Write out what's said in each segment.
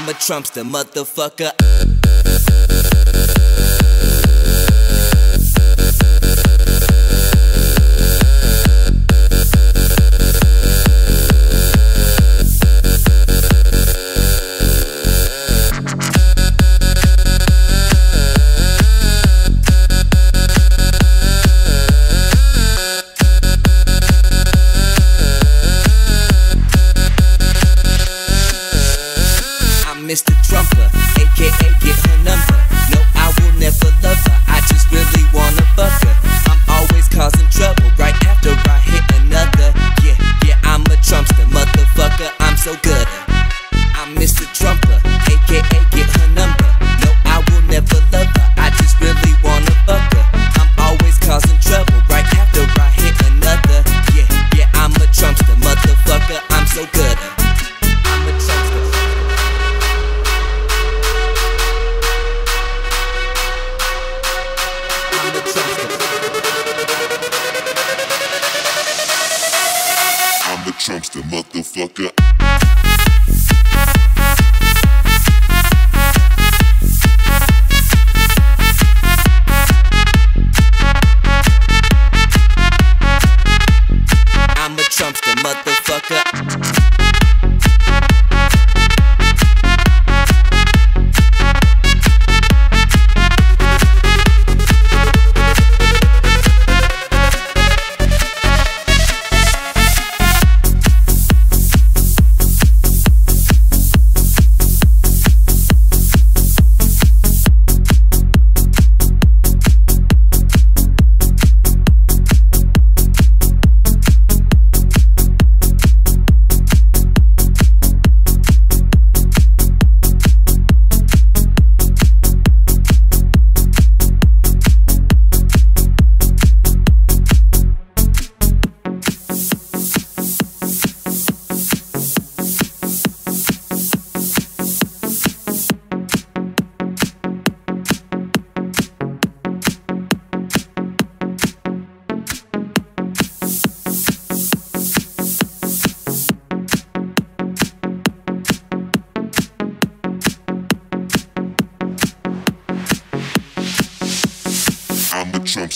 I'm a Trumpsta, motherfucker. Mr. Trumper, aka get her number. No, I will never love her. I'm the Trumpsta, motherfucker. motherfucker.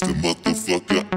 the motherfucker.